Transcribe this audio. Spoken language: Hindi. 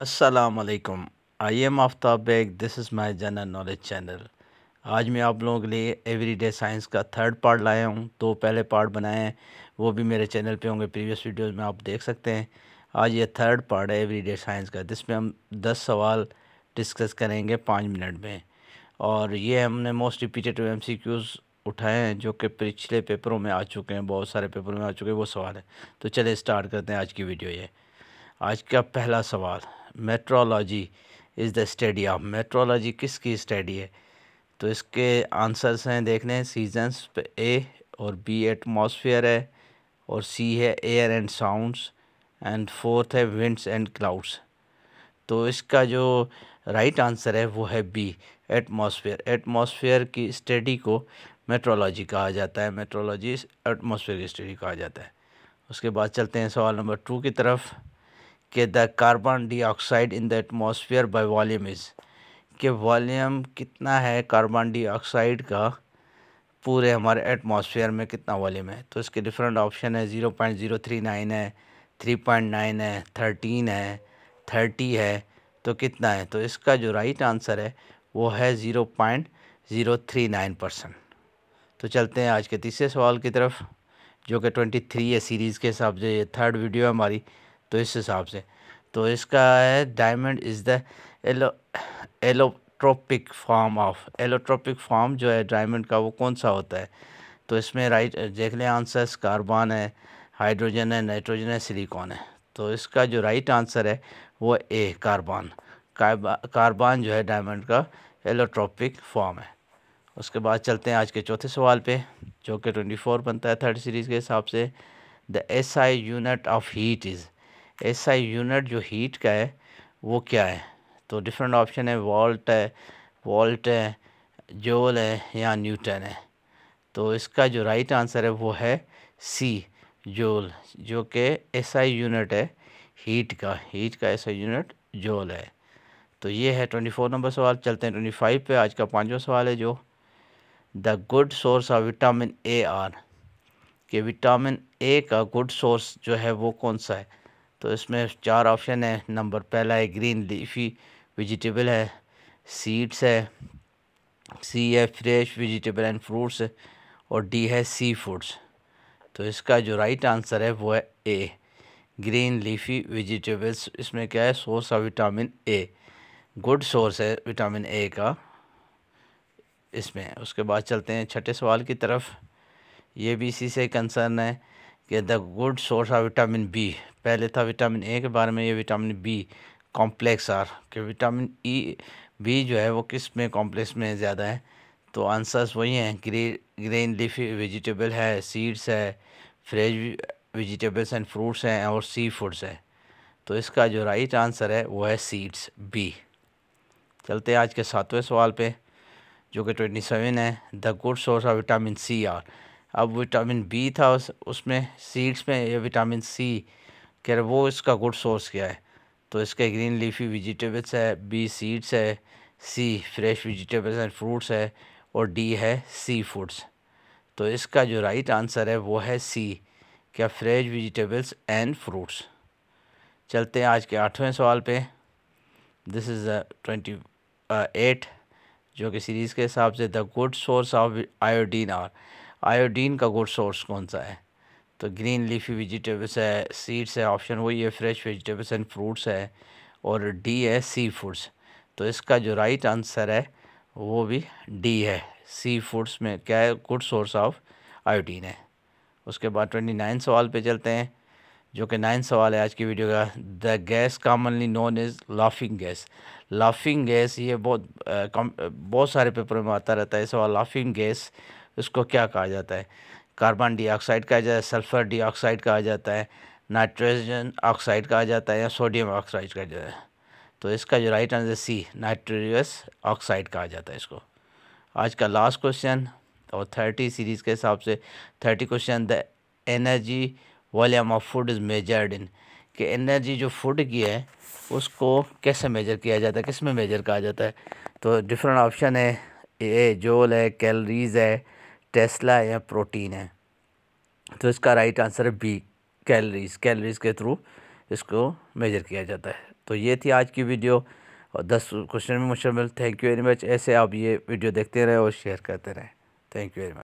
असलकम I am Aftab Baig this is my general knowledge channel आज मैं आप लोगों के लिए एवरीडे साइंस का थर्ड पार्ट लाया हूँ। दो पहले पार्ट बनाए हैं। वो भी मेरे चैनल पे होंगे। प्रीवियस वीडियोस में आप देख सकते हैं। आज ये थर्ड पार्ट है एवरीडे साइंस का। जिसमें हम दस सवाल डिस्कस करेंगे पाँच मिनट में। और ये हमने most repeated M C Qs उठाए हैं, जो कि पिछले पेपरों में आ चुके हैं। बहुत सारे पेपरों में आ चुके हैं। वो सवाल है। तो चले स्टार्ट करते हैं आज की वीडियो ये। आज का पहला सवाल। Meteorology is the study of meteorology किसकी स्टडी है? तो इसके आंसर्स हैं, देख लें सीजन्स पे ए और बी एटमॉस्फेयर है और सी है air and sounds and fourth है विंड्स एंड क्लाउड्स तो इसका जो राइट right आंसर है वो है बी एटमॉस्फेयर एटमॉस्फेयर की स्टडी को मेट्रोलॉजी कहा जाता है. मेट्रोलॉजी एटमॉस्फेयर की स्टडी कहा जाता है. उसके बाद चलते हैं सवाल नंबर टू की तरफ़. कि the carbon dioxide in the atmosphere by volume is कि वॉल्यूम कितना है कार्बन डाइऑक्साइड का पूरे हमारे एटमॉस्फेयर में कितना वॉल्यूम है? तो इसके डिफरेंट ऑप्शन है zero point zero three nine है थ्री पॉइंट नाइन है थर्टीन है थर्टी है तो कितना है? तो इसका जो राइट आंसर है, वो है zero point zero three nine percent तो चलते हैं आज के तीसरे सवाल की तरफ़, जो कि ट्वेंटी थ्री है सीरीज़ के हिसाब से, ये थर्ड वीडियो है हमारी। तो इस हिसाब से। तो इसका है diamond is the allo allotropic form of allotropic form जो है डायमंड का वो कौन सा होता है? तो इसमें राइट देख लें आंसर्स कार्बन है हाइड्रोजन है नाइट्रोजन है सिलिकॉन है। तो इसका जो राइट आंसर है, वो ए कार्बन कार्बन जो है डायमंड का एलोट्रोपिक फॉर्म है। उसके बाद चलते हैं आज के चौथे सवाल पे, जो कि ट्वेंटी फोर बनता है थर्ड सीरीज़ के हिसाब से। The S I unit of heat is ऐसा यूनिट जो हीट का है, वो क्या है? तो डिफरेंट ऑप्शन है वॉल्ट है वॉल्ट है जोल है, या न्यूटन है। तो इसका जो राइट आंसर है, वो है सी जोल जो कि ऐसा यूनिट है हीट का। हीट का ऐसा यूनिट जोल है। तो ये है ट्वेंटी फोर नंबर सवाल। चलते हैं ट्वेंटी फाइव पे। आज का पाँचवा सवाल है जो the good source of vitamin A are कि विटामिन ए का गुड सोर्स जो है, वो कौन सा है? तो इसमें चार ऑप्शन है। नंबर पहला है ग्रीन लीफी वेजिटेबल है, सीड्स है, सी है फ्रेश वेजिटेबल एंड फ्रूट्स और डी है सी फूड्स। तो इसका जो राइट आंसर है वो है ए, ग्रीन लीफी वेजिटेबल्स। इसमें क्या है? Source of vitamin A, good source है विटामिन ए का। इसमें उसके बाद चलते हैं छठे सवाल की तरफ़। ये भी इसी से कंसर्न है। कि the good source of vitamin B पहले था विटामिन ए के बारे में, ये विटामिन बी कॉम्प्लेक्स आर कि विटामिन ई बी जो है वो किसमें कॉम्प्लेक्स में ज़्यादा है? तो आंसर्स वही हैं, ग्रे ग्रेन लिफी वेजिटेबल है सीड्स है फ्रेश वेजिटेबल्स एंड फ्रूट्स हैं और सी फूड्स हैं। तो इसका जो राइट आंसर है, वो है सीड्स बी चलते हैं आज के सातवें सवाल पे, जो कि ट्वेंटी सेवन है the good source of vitamin C are अब विटामिन बी था उस, उसमें सीड्स में ये विटामिन सी कह रहे वो इसका गुड सोर्स क्या है। तो इसके ग्रीन लीफी वेजिटेबल्स है बी सीड्स है C fresh vegetables and fruits है, और डी है सी फूड्स तो इसका जो राइट आंसर है वो है सी क्या फ्रेश वेजिटेबल्स एंड फ्रूट्स चलते हैं आज के आठवें सवाल पे। दिस इज़ ट्वेंटी एट जो कि सीरीज़ के हिसाब से the good source of iodine are iodine का गुड सोर्स कौन सा है? तो ग्रीन लीफी वेजिटेबल्स है सीड्स है ऑप्शन वही है फ्रेश वेजिटेबल्स एंड फ्रूट्स है, और डी है सी फूड्स तो इसका जो राइट आंसर है, वो भी डी है. सी फूड्स में क्या है? गुड सोर्स ऑफ़ आयोडीन है. उसके बाद ट्वेंटी नाइन सवाल पे चलते हैं, जो कि नाइन सवाल है आज की वीडियो का. The gas commonly known is laughing gas laughing gas ये बहुत बहुत सारे पेपर में आता रहता है सवाल. लाफिंग गैस इसको क्या कहा जाता है? कार्बन डाइऑक्साइड कहा जाता है सल्फ़र डाइऑक्साइड कहा जाता है, नाइट्रोजन ऑक्साइड कहा जाता है या सोडियम ऑक्साइड कहा जाता है। तो इसका जो right answer C nitrous oxide कहा जाता है इसको। आज का लास्ट क्वेश्चन और थर्टी सीरीज़ के हिसाब से, thirty question, the energy volume of food is measured in, कि एनर्जी जो फ़ूड की है, उसको कैसे मेजर किया जाता है, किसमें मेजर कहा जाता है? तो डिफरेंट ऑप्शन है, ए, जोल है, कैलरीज है टेस्ला है या प्रोटीन है। तो इसका राइट आंसर है बी, कैलरीज। कैलरीज के थ्रू इसको मेजर किया जाता है। तो ये थी आज की वीडियो और दस क्वेश्चन में मुश्तमिल थैंक यू वेरी मच ऐसे आप ये वीडियो देखते रहें और शेयर करते रहें। Thank you very much